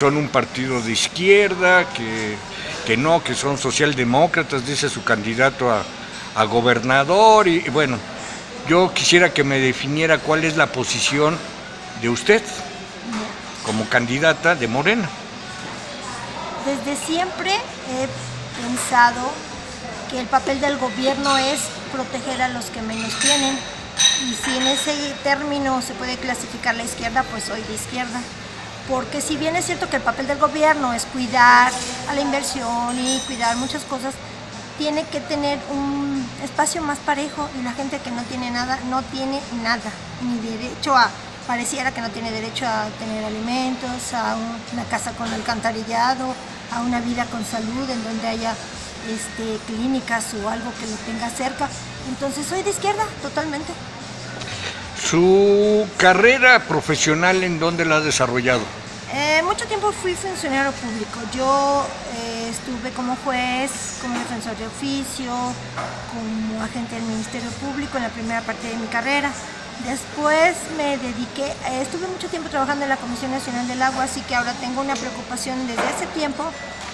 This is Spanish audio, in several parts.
son un partido de izquierda, que, que no, que son socialdemócratas, dice su candidato a, a gobernador. Y, y, bueno, yo quisiera que me definiera cuál es la posición de usted como candidata de Morena. Desde siempre he pensado que el papel del gobierno es proteger a los que menos tienen. Y si en ese término se puede clasificar la izquierda, pues soy de izquierda porque si bien es cierto que el papel del gobierno es cuidar a la inversión y cuidar muchas cosas, tiene que tener un espacio más parejo y la gente que no tiene nada, no tiene nada, ni derecho a, pareciera que no tiene derecho a tener alimentos, a una casa con alcantarillado, a una vida con salud en donde haya este, clínicas o algo que lo tenga cerca. Entonces soy de izquierda totalmente. ¿Su carrera profesional en dónde la ha desarrollado? Eh, mucho tiempo fui funcionario público. Yo eh, estuve como juez, como defensor de oficio, como agente del Ministerio Público en la primera parte de mi carrera. Después me dediqué, eh, estuve mucho tiempo trabajando en la Comisión Nacional del Agua, así que ahora tengo una preocupación desde hace tiempo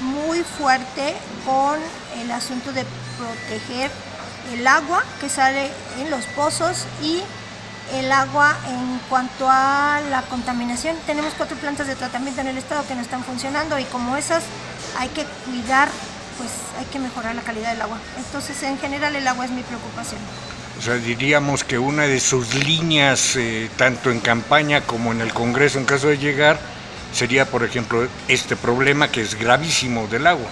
muy fuerte con el asunto de proteger el agua que sale en los pozos y el agua en cuanto a la contaminación. Tenemos cuatro plantas de tratamiento en el estado que no están funcionando y como esas hay que cuidar, pues hay que mejorar la calidad del agua. Entonces, en general, el agua es mi preocupación. O sea, diríamos que una de sus líneas, eh, tanto en campaña como en el Congreso, en caso de llegar, sería, por ejemplo, este problema que es gravísimo del agua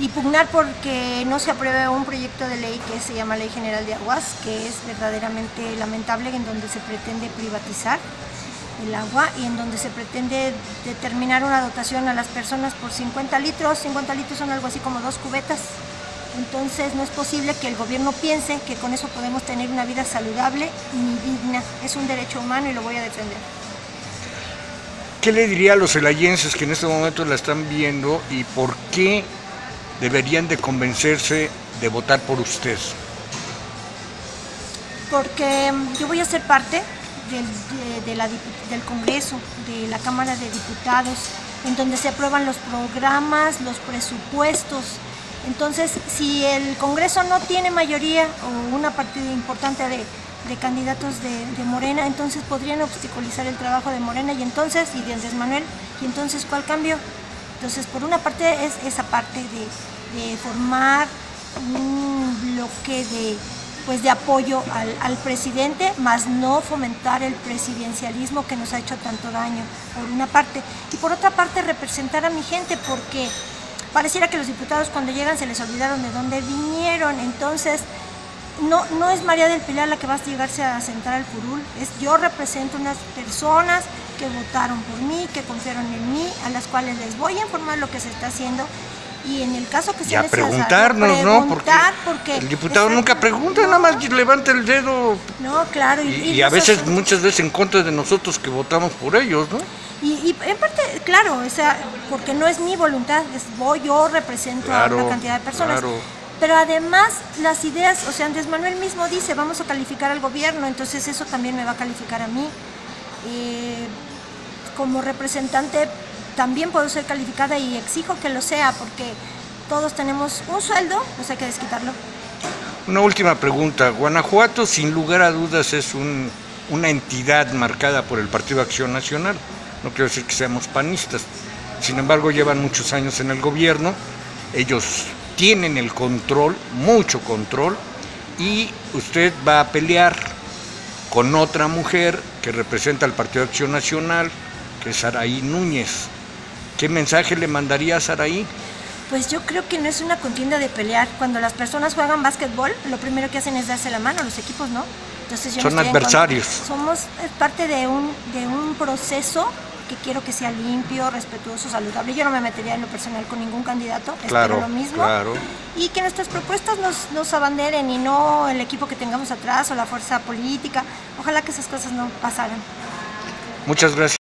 y pugnar porque no se apruebe un proyecto de ley que se llama Ley General de Aguas, que es verdaderamente lamentable, en donde se pretende privatizar el agua y en donde se pretende determinar una dotación a las personas por 50 litros. 50 litros son algo así como dos cubetas. Entonces no es posible que el gobierno piense que con eso podemos tener una vida saludable ni digna. Es un derecho humano y lo voy a defender. ¿Qué le diría a los elayenses que en este momento la están viendo y por qué deberían de convencerse de votar por usted? Porque mm, yo voy a ser parte del, del Congreso, de la Cámara de Diputados, en donde se aprueban los programas, los presupuestos. Entonces, si el Congreso no tiene mayoría o una partida importante de, de candidatos de, de, Morena, entonces podrían obstaculizar el trabajo de Morena y entonces, y de Andrés Manuel, y entonces, ¿cuál cambio? Entonces, por una parte es esa parte de, formar un bloque de, pues, de apoyo al, al, presidente, más no fomentar el presidencialismo que nos ha hecho tanto daño, por una parte. Y por otra parte, representar a mi gente, porque pareciera que los diputados cuando llegan se les olvidaron de dónde vinieron. Entonces, no, no es María del Pilar la que va a llegarse a sentar al curul, es yo represento unas personas que votaron por mí, que confiaron en mí, a las cuales les voy a informar lo que se está haciendo y en el caso que sea necesario preguntarnos, ¿no? Porque, porque el diputado nunca pregunta, no, nada más levanta el dedo. No, claro. Y, y, y a veces, muchas veces en contra de nosotros que votamos por ellos, ¿no? Y, y, en parte, claro, o sea, porque no es mi voluntad, es voy, yo represento claro, a una cantidad de personas. Claro. Pero además las ideas, o sea, Andrés Manuel mismo dice, vamos a calificar al gobierno, entonces eso también me va a calificar a mí. Eh, como representante también puedo ser calificada y exijo que lo sea porque todos tenemos un sueldo, pues hay que desquitarlo. Una última pregunta. Guanajuato, sin lugar a dudas, es un, una entidad marcada por el Partido Acción Nacional. No quiero decir que seamos panistas. Sin embargo, llevan muchos años en el gobierno. Ellos tienen el control, mucho control, y usted va a pelear con otra mujer que representa al Partido Acción Nacional, que es Saraí Núñez. ¿Qué mensaje le mandaría a Saraí? Pues yo creo que no es una contienda de pelear. Cuando las personas juegan básquetbol, lo primero que hacen es darse la mano, los equipos no. Entonces yo Son no adversarios. Somos parte de un, de un proceso que quiero que sea limpio, respetuoso, saludable. Yo no me metería en lo personal con ningún candidato, claro, espero lo mismo. Claro. Y que nuestras propuestas nos, nos abanderen y no el equipo que tengamos atrás o la fuerza política. Ojalá que esas cosas no pasaran. Muchas gracias.